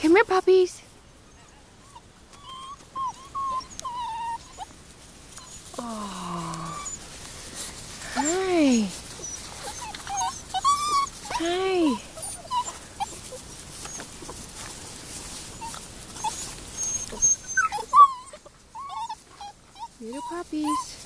Come here, puppies. Oh. Hi. Hi. Little puppies.